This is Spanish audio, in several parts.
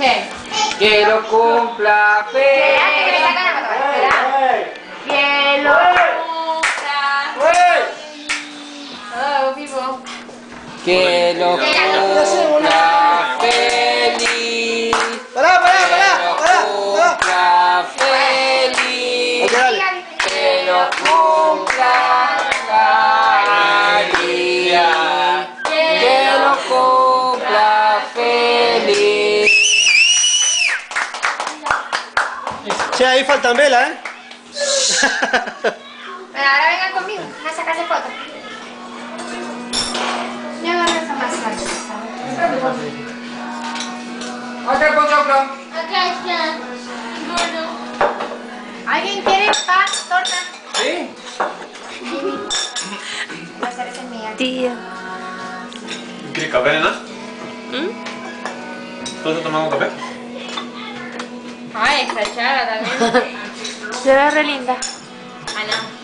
¿Qué? Que lo cumpla feliz. Que lo cumpla. Vivo. Que lo cumpla feliz. Pará, pará, Que pará, cumpla feliz. Que lo cumpla Che, ahí faltan velas, ¿eh? Bueno, ahora vengan conmigo a sacarse fotos. Ya agarro esa más fácil. Otra pochoclo. Acá está. ¿Alguien quiere pan, torta? ¿Sí? Va a ser esa es mía. Tía. ¿Quieres café, nena? ¿Mm? ¿Todos tomamos café? Ay, esta chara también. Se ve re linda. Ah, no.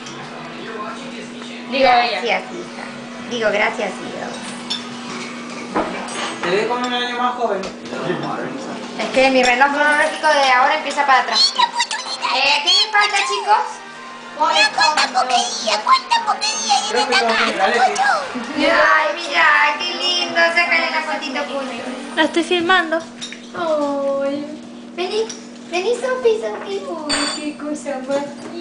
Digo ella. Gracias, hija. Digo, gracias, Dios. Te ve como un año más joven. Es que mi reloj cronológico de ahora empieza para atrás. Eh, ¿Qué me falta, chicos? Creo que con generales sí. Ay, mira, qué lindo. Sácale la fotito juntos. La estoy filmando. Ay, Vem só pensa que o que com sua mãe.